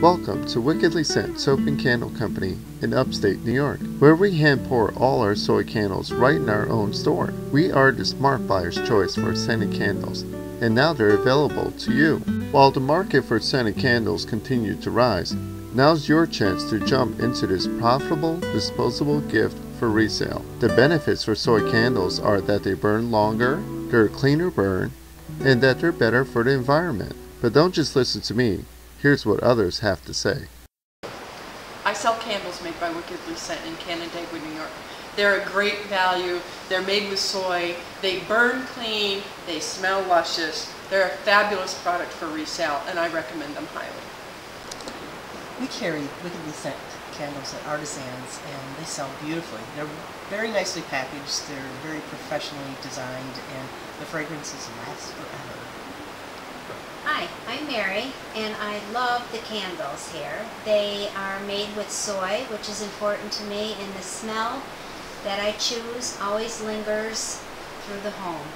Welcome to Wickedly Sent Soap and Candle Company in upstate New York, where we hand pour all our soy candles right in our own store. We are the smart buyer's choice for scented candles, and now they're available to you. While the market for scented candles continues to rise, now's your chance to jump into this profitable disposable gift for resale. The benefits for soy candles are that they burn longer, they're a cleaner burn, and that they're better for the environment. But don't just listen to me. Here's what others have to say. I sell candles made by Wickedly Sent in Canandaigua, New York. They're a great value. They're made with soy. They burn clean. They smell luscious. They're a fabulous product for resale, and I recommend them highly. We carry Wickedly Sent candles at Artisans, and they sell beautifully. They're very nicely packaged. They're very professionally designed, and the fragrances last forever. Hi, I'm Mary, and I love the candles here. They are made with soy, which is important to me, and the smell that I choose always lingers through the home.